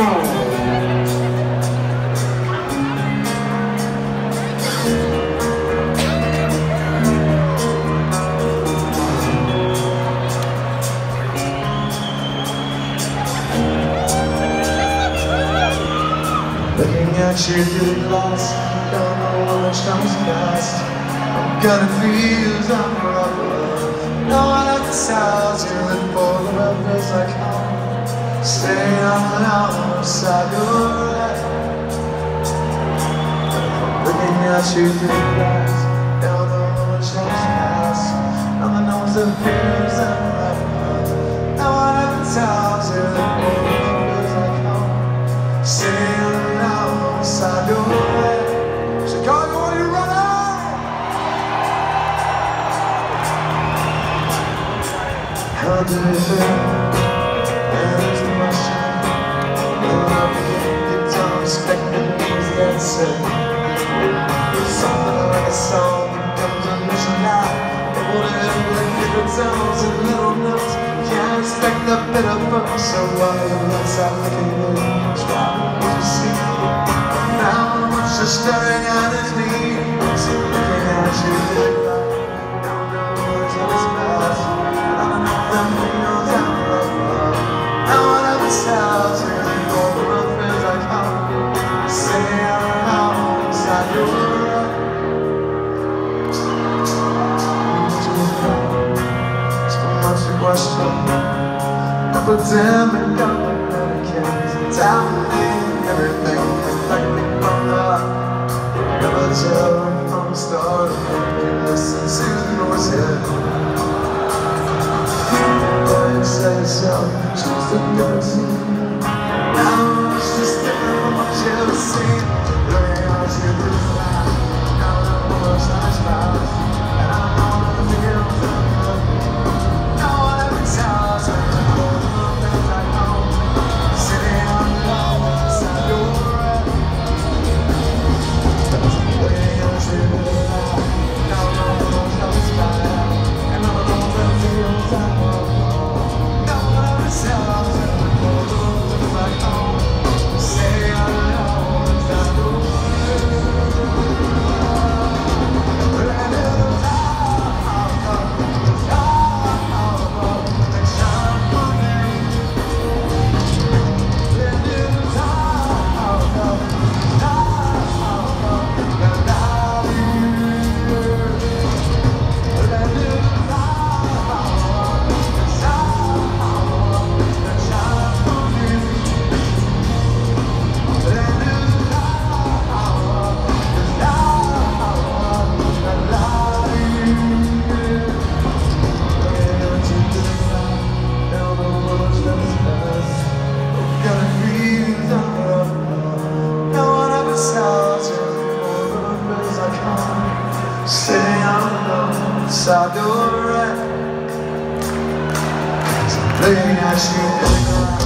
Looking at you through the glass Don't know which comes last I'm confused, I'm a rubber No one at the house You're in for the rubber's like home Stay on, on life Looking at you through the glass Don't know how much time has passed All I know is the fears I'm rough No one at the You for the rappers like and your life Chicago, are you running? How do you feel? There's the question. Said. Something like a song becomes a mission now. It will live like different sounds and little notes. Can't expect the better from someone else out looking in. Try to see. Now I'm just staring at his knees. Question. Damn and couple mannequins. Down everything me from the Never from the start. You listen to the noise here. Say so. Just a good Sitting on the side door, right? Playing as you